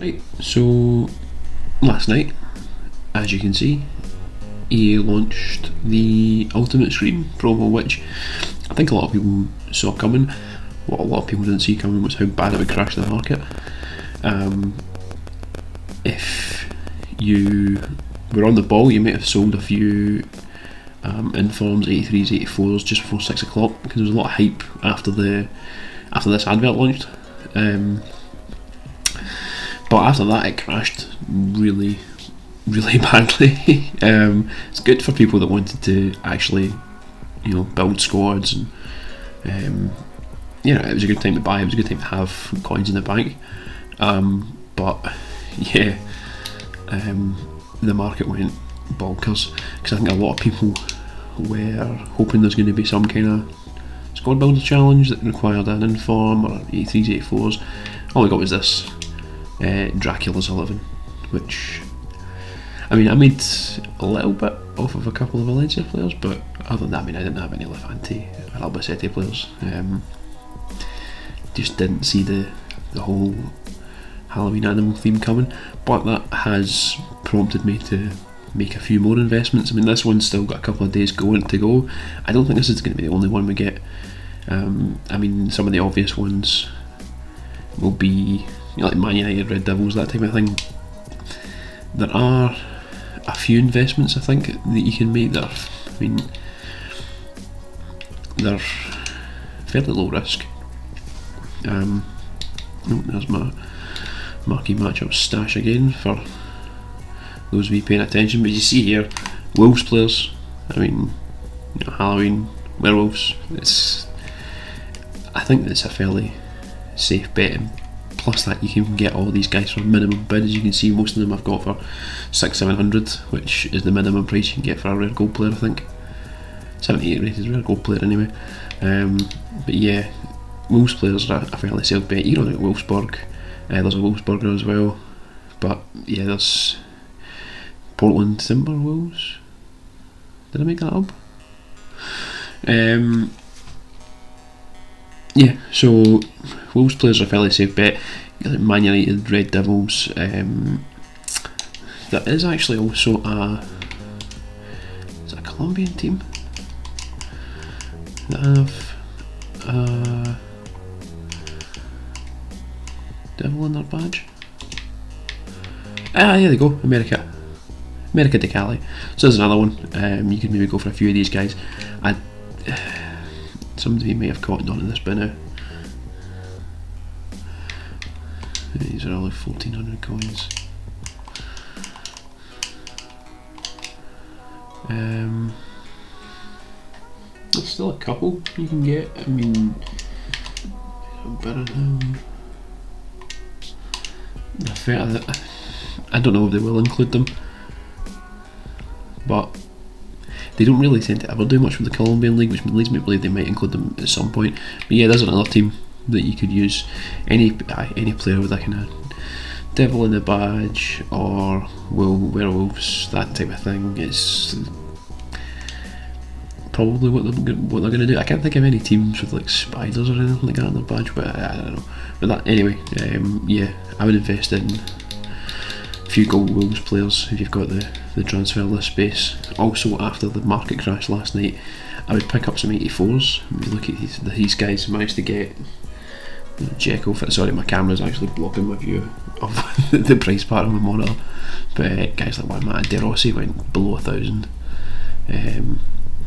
Right, so last night, as you can see, EA launched the Ultimate Scream promo, which I think a lot of people saw coming. What a lot of people didn't see coming was how bad it would crash the market. Um, if you were on the ball, you might have sold a few um, Informs 83s, 84s just before six o'clock because there was a lot of hype after the after this advert launched. Um, but after that, it crashed really, really badly. um, it's good for people that wanted to actually, you know, build squads and, um, you know, it was a good time to buy. It was a good time to have coins in the bank. Um, but yeah, um, the market went bonkers because I think a lot of people were hoping there's going to be some kind of squad builder challenge that required an inform or 83s, 84s. All I got was this uh, Dracula Sullivan, which I mean, I made a little bit off of a couple of Valencia players, but other than that, I mean, I didn't have any Levante or Albacete players. Um, just didn't see the the whole Halloween animal theme coming, but that has prompted me to make a few more investments. I mean, this one's still got a couple of days going to go. I don't think this is going to be the only one we get. Um, I mean, some of the obvious ones will be you know, like Man United, Red Devils, that type of thing. There are a few investments I think that you can make that are, I mean, they're fairly low risk. Um, oh, there's my marquee matchup stash again for those of you paying attention. But you see here, Wolves players. I mean, you know, Halloween werewolves. It's I think it's a fairly safe bet. Plus that you can get all these guys for minimum bid. As you can see, most of them I've got for six, seven hundred, which is the minimum price you can get for a rare gold player. I think seventy-eight rated rare gold player anyway. Um, but yeah, Wolves players are a fairly safe bet. You don't get Wolfsburg. Uh, there's a Wolfsburger as well, but yeah, there's Portland Timberwolves. Did I make that up? Um, yeah, so Wolves players are fairly safe bet. Man United, Red Devils. Um, there is actually also a is a Colombian team that have devil in their badge. Ah, there they go, America. America de Cali. So there's another one. Um, you could maybe go for a few of these guys. I, somebody may have caught on to this by now. These are only 1400 coins. Um, there's still a couple you can get. I mean, Birmingham. I don't know if they will include them, but they don't really tend to ever do much with the Colombian League, which leads me to believe they might include them at some point. But yeah, there's another team that you could use. Any any player with a kind of devil in the badge or will werewolves, that type of thing is probably what they're what they're going to do. I can't think of any teams with like spiders or anything like that in their badge, but I, I don't know. But that anyway, um, yeah, I would invest in few gold wolves players if you've got the the transfer list space. Also, after the market crash last night, I would pick up some 84s. If you look at these, these guys managed to get Jekyll. Sorry, my camera's actually blocking my view of the price part of my monitor. But uh, guys like one man, De Rossi went below a thousand. Um,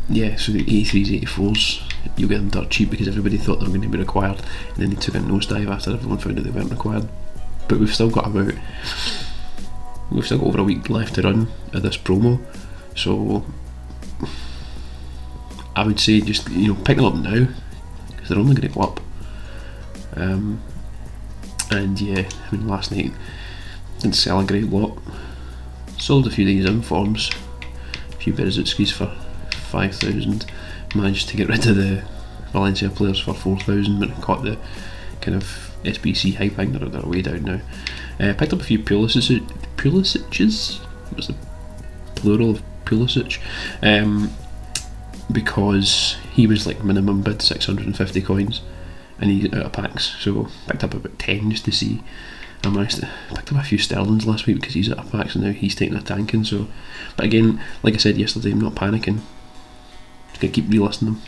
yeah, so the 83s, 84s, you get them dirt cheap because everybody thought they were going to be required, and then they took a nosedive after everyone found out they weren't required. But we've still got about we've still got over a week left to run of this promo, so I would say just you know pick them up now because they're only going to go up. Um, and yeah, I mean last night didn't sell a great lot. Sold a few of these informs, a few bears at skis for five thousand. Managed to get rid of the Valencia players for 4,000 but caught the kind of SBC hyping, they're, they're way down now. Uh, picked up a few Pulisic, Pulisic's, was the plural of Pulisic? Um, because he was like minimum bid 650 coins and he's out of packs, so picked up about 10 just to see. I managed to picked up a few sterlings last week because he's out of packs and now he's taking a tanking. So, but again, like I said yesterday, I'm not panicking. Just gonna keep relisting them.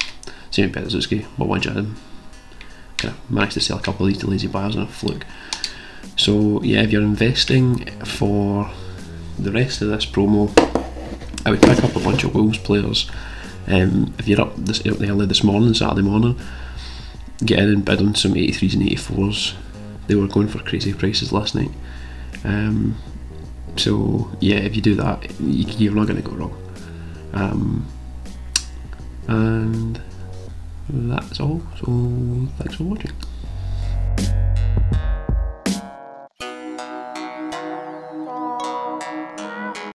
Same with Berezuski, but one him. Kind of managed to sell a couple of these to lazy buyers on a fluke. So yeah, if you're investing for the rest of this promo, I would pick up a bunch of Wolves players. Um, if you're up this early this morning, Saturday morning, get in and bid on some 83s and 84s. They were going for crazy prices last night. Um, so yeah, if you do that, you're not going to go wrong. Um, and that's all. So thanks for watching.